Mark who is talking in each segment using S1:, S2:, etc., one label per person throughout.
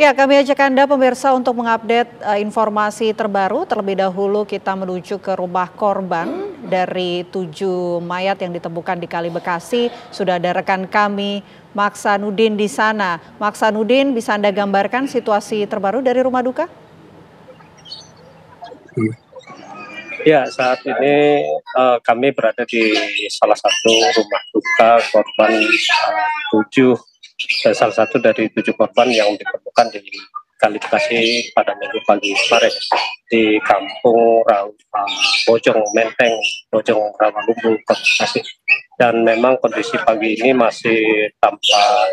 S1: Ya, kami ajak Anda pemirsa untuk mengupdate uh, informasi terbaru. Terlebih dahulu kita menuju ke rumah korban dari tujuh mayat yang ditemukan di Kali Bekasi. Sudah ada rekan kami, Maksanudin di sana. Maksanudin, bisa Anda gambarkan situasi terbaru dari rumah duka?
S2: Ya, saat ini uh, kami berada di salah satu rumah duka korban uh, tujuh salah satu dari tujuh korban yang ditemukan di Kalifikasi pada minggu pagi kemarin di kampung Rawa Bojong Menteng, Bojong Rawalumbu, Bekasi. Dan memang kondisi pagi ini masih tanpa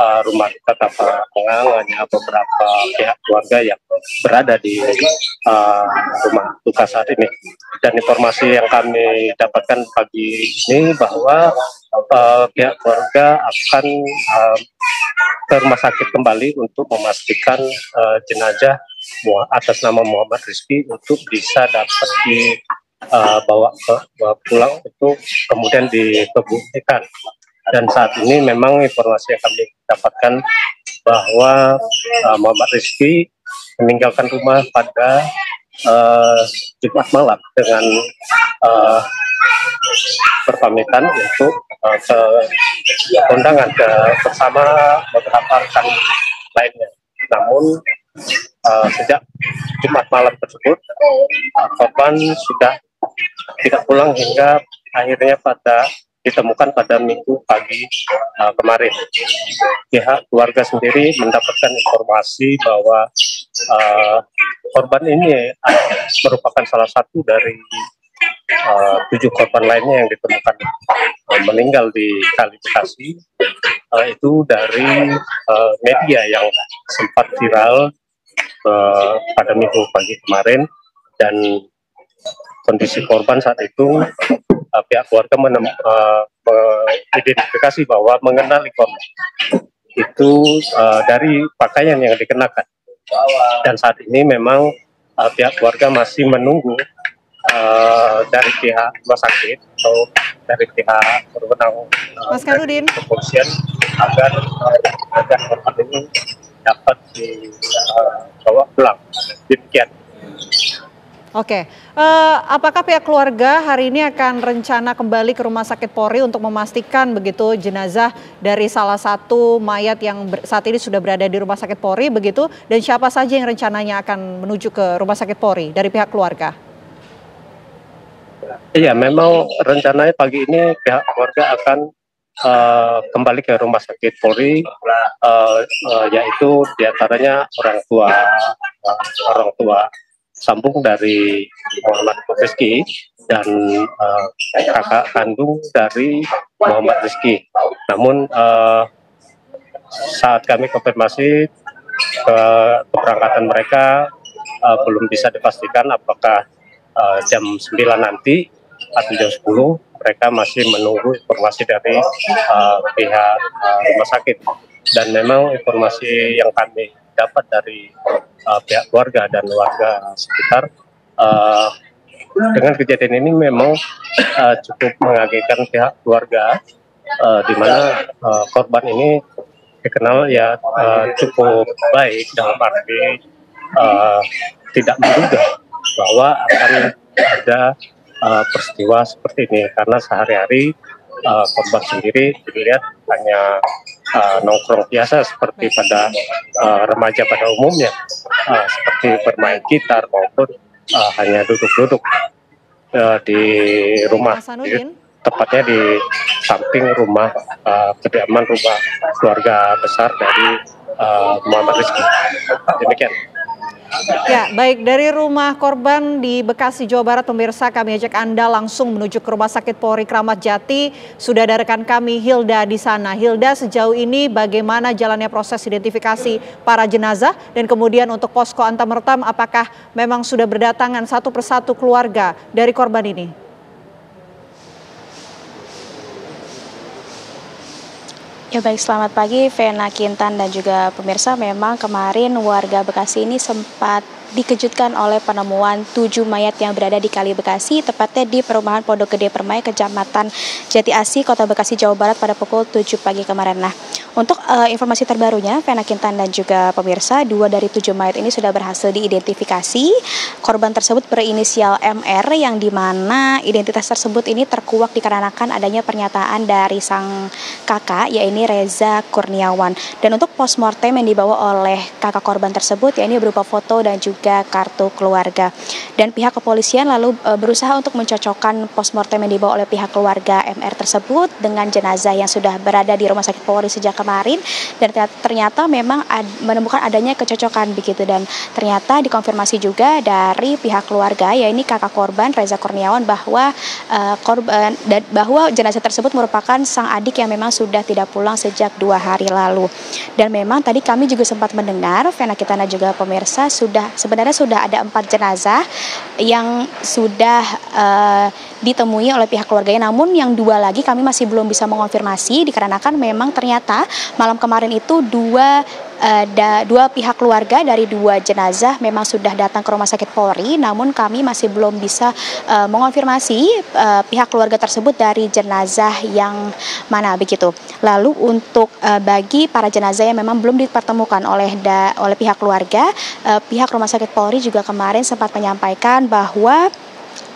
S2: uh, rumah duka tanpa pengang, hanya beberapa pihak keluarga yang berada di uh, rumah duka saat ini. Dan informasi yang kami dapatkan pagi ini bahwa uh, pihak keluarga akan uh, ke rumah sakit kembali untuk memastikan uh, jenazah atas nama Muhammad Rizky untuk bisa dapat dibawa ke bawa pulang untuk kemudian dikebumikan. Dan saat ini memang informasi yang kami dapatkan bahwa uh, Muhammad Rizky meninggalkan rumah pada uh, Jumat malam dengan uh, berpamitan untuk uh, ke undangan ke bersama beberapa rekan lainnya. Namun uh, sejak Jumat malam tersebut uh, korban sudah tidak pulang hingga akhirnya pada ditemukan pada minggu pagi uh, kemarin. Pihak keluarga sendiri mendapatkan informasi bahwa uh, korban ini merupakan salah satu dari uh, tujuh korban lainnya yang ditemukan uh, meninggal di Kali Bekasi uh, itu dari uh, media yang sempat viral uh, pada minggu pagi kemarin dan kondisi korban saat itu uh, pihak keluarga menem, uh, mengidentifikasi bahwa mengenali korban itu uh, dari pakaian yang dikenakan dan saat ini memang uh, pihak keluarga masih menunggu uh, dari pihak rumah sakit atau dari pihak berwenang uh, Mas Karudin. kepolisian agar uh, agar korban ini dapat dibawa uh, pulang. Demikian.
S1: Oke, uh, apakah pihak keluarga hari ini akan rencana kembali ke rumah sakit Polri untuk memastikan begitu jenazah dari salah satu mayat yang saat ini sudah berada di rumah sakit Polri begitu? Dan siapa saja yang rencananya akan menuju ke rumah sakit Polri dari pihak keluarga?
S2: Iya, memang rencananya pagi ini pihak keluarga akan uh, kembali ke rumah sakit Polri, uh, uh, yaitu di antaranya orang tua uh, orang tua sambung dari Muhammad Rizky dan uh, kakak kandung dari Muhammad Rizky. Namun uh, saat kami konfirmasi ke keberangkatan mereka uh, belum bisa dipastikan apakah uh, jam 9 nanti atau jam 10 mereka masih menunggu informasi dari uh, pihak uh, rumah sakit dan memang informasi yang kami dapat dari uh, pihak keluarga dan warga sekitar uh, dengan kejadian ini memang uh, cukup mengagetkan pihak keluarga uh, di mana uh, korban ini dikenal ya uh, cukup baik dalam arti uh, tidak menduga bahwa akan ada uh, peristiwa seperti ini. Karena sehari-hari uh, korban sendiri dilihat hanya uh, nongkrong biasa seperti pada uh, remaja pada umumnya. Uh, seperti bermain gitar maupun uh, hanya duduk-duduk uh, di rumah. Di, tepatnya di samping rumah uh, kediaman rumah keluarga besar dari uh, Muhammad Rizky. Demikian
S1: Ya, baik dari rumah korban di Bekasi, Jawa Barat, pemirsa kami ajak Anda langsung menuju ke Rumah Sakit Polri Kramat Jati. Sudah ada rekan kami Hilda di sana. Hilda, sejauh ini bagaimana jalannya proses identifikasi para jenazah dan kemudian untuk posko antamertam apakah memang sudah berdatangan satu persatu keluarga dari korban ini?
S3: Ya baik, selamat pagi Vena Kintan dan juga pemirsa. Memang kemarin warga Bekasi ini sempat dikejutkan oleh penemuan tujuh mayat yang berada di Kali Bekasi, tepatnya di perumahan Pondok Gede Permai, Kecamatan Jati Asi, Kota Bekasi, Jawa Barat pada pukul 7 pagi kemarin. Nah, untuk uh, informasi terbarunya, Vena Kintan dan juga pemirsa, dua dari tujuh mayat ini sudah berhasil diidentifikasi. Korban tersebut berinisial MR yang di mana identitas tersebut ini terkuak dikarenakan adanya pernyataan dari sang kakak, yaitu Reza Kurniawan. Dan untuk postmortem yang dibawa oleh kakak korban tersebut, ya ini berupa foto dan juga kartu keluarga. Dan pihak kepolisian lalu uh, berusaha untuk mencocokkan postmortem yang dibawa oleh pihak keluarga MR tersebut dengan jenazah yang sudah berada di Rumah Sakit Polri sejak kemarin. Dan ternyata memang ad, menemukan adanya kecocokan begitu. Dan ternyata dikonfirmasi juga dari pihak keluarga ya ini kakak korban Reza Kurniawan bahwa uh, korban dan bahwa jenazah tersebut merupakan sang adik yang memang sudah tidak pulang sejak dua hari lalu. Dan memang tadi kami juga sempat mendengar Vena Kitana juga pemirsa sudah sebenarnya sudah ada empat jenazah yang sudah uh, ditemui oleh pihak keluarganya. Namun yang dua lagi kami masih belum bisa mengonfirmasi dikarenakan memang ternyata malam kemarin itu dua uh, da, dua pihak keluarga dari dua jenazah memang sudah datang ke rumah sakit Polri namun kami masih belum bisa uh, mengonfirmasi uh, pihak keluarga tersebut dari jenazah yang mana begitu. Lalu untuk uh, bagi para jenazah yang memang belum dipertemukan oleh da, oleh pihak keluarga, uh, pihak rumah sakit Polri juga kemarin sempat menyampaikan bahwa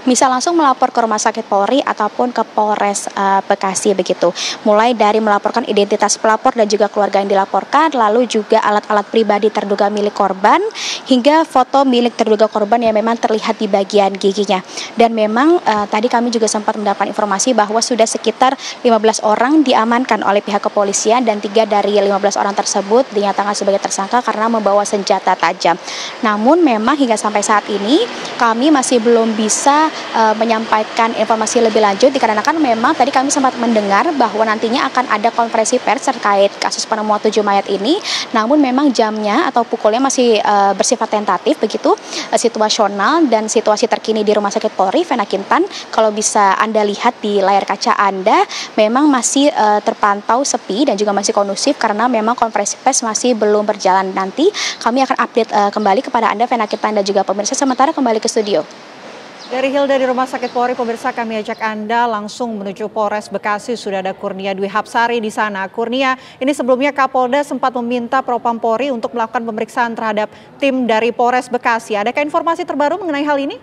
S3: bisa langsung melapor ke Rumah Sakit Polri ataupun ke Polres uh, Bekasi begitu. Mulai dari melaporkan identitas pelapor dan juga keluarga yang dilaporkan, lalu juga alat-alat pribadi terduga milik korban hingga foto milik terduga korban yang memang terlihat di bagian giginya. Dan memang uh, tadi kami juga sempat mendapat informasi bahwa sudah sekitar 15 orang diamankan oleh pihak kepolisian dan tiga dari 15 orang tersebut dinyatakan sebagai tersangka karena membawa senjata tajam. Namun memang hingga sampai saat ini kami masih belum bisa uh, menyampaikan informasi lebih lanjut dikarenakan memang tadi kami sempat mendengar bahwa nantinya akan ada konferensi pers terkait kasus penemuan tujuh mayat ini. Namun memang jamnya atau pukulnya masih uh, bersifat tentatif begitu uh, situasional dan situasi terkini di Rumah Sakit Polri Vena Kintan. Kalau bisa Anda lihat di layar kaca Anda memang masih uh, terpantau sepi dan juga masih kondusif karena memang konferensi pers masih belum berjalan. Nanti kami akan update uh, kembali kepada Anda Vena Kintan dan juga pemirsa. Sementara kembali ke studio.
S1: Dari Hilda di Rumah Sakit Polri, pemirsa kami ajak Anda langsung menuju Polres Bekasi. Sudah ada Kurnia Dwi Hapsari di sana. Kurnia, ini sebelumnya Kapolda sempat meminta Propam Polri untuk melakukan pemeriksaan terhadap tim dari Polres Bekasi. Adakah informasi terbaru mengenai hal ini?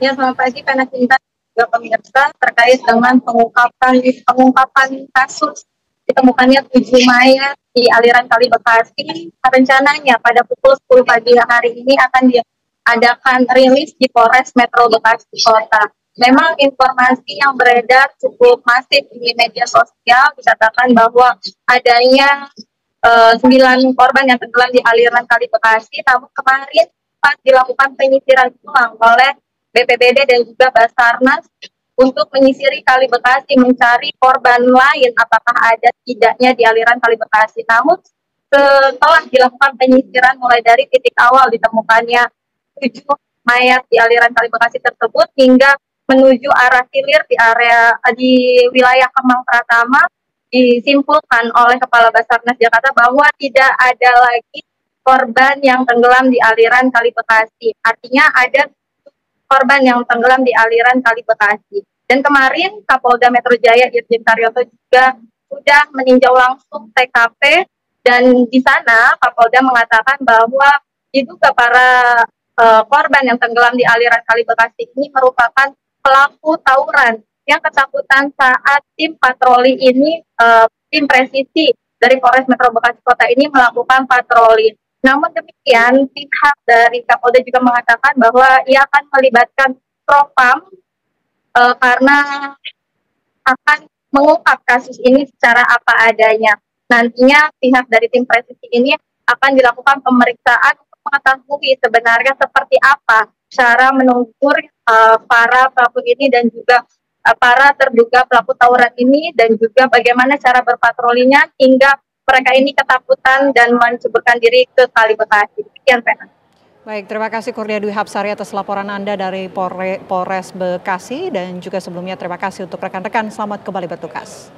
S4: Ya, selamat pagi, Karena Cinta juga pemirsa terkait dengan pengungkapan pengungkapan kasus ditemukannya tujuh mayat di aliran Kali Bekasi. Rencananya pada pukul 10 pagi hari ini akan di adakan rilis di Polres Metro Bekasi Kota. Memang informasi yang beredar cukup masif di media sosial dikatakan bahwa adanya eh, sembilan uh, korban yang tenggelam di aliran Kali Bekasi. Namun kemarin pas dilakukan penyisiran ulang oleh BPBD dan juga Basarnas untuk menyisiri Kali Bekasi mencari korban lain apakah ada tidaknya di aliran Kali Bekasi. Namun setelah dilakukan penyisiran mulai dari titik awal ditemukannya tujuh mayat di aliran Kali Bekasi tersebut hingga menuju arah hilir di area di wilayah Kemang Pratama disimpulkan oleh Kepala Basarnas Jakarta bahwa tidak ada lagi korban yang tenggelam di aliran Kali Bekasi. Artinya ada korban yang tenggelam di aliran Kali Bekasi. Dan kemarin Kapolda Metro Jaya Irjen Karyoto juga sudah meninjau langsung TKP dan di sana Kapolda mengatakan bahwa diduga para uh, korban yang tenggelam di aliran Kali Bekasi ini merupakan pelaku tawuran yang ketakutan saat tim patroli ini, uh, tim presisi dari Polres Metro Bekasi Kota ini melakukan patroli. Namun demikian, pihak dari Kapolda juga mengatakan bahwa ia akan melibatkan Propam uh, karena akan mengungkap kasus ini secara apa adanya. Nantinya pihak dari tim presisi ini akan dilakukan pemeriksaan mengetahui sebenarnya seperti apa cara menunggur uh, para pelaku ini dan juga uh, para terduga pelaku tawuran ini dan juga bagaimana cara berpatrolinya hingga mereka ini ketakutan dan menceburkan diri ke Kali Bekasi. Sekian, Pena.
S1: Baik, terima kasih Kurnia Dwi Hapsari atas laporan Anda dari Polres Bekasi dan juga sebelumnya terima kasih untuk rekan-rekan. Selamat kembali bertugas.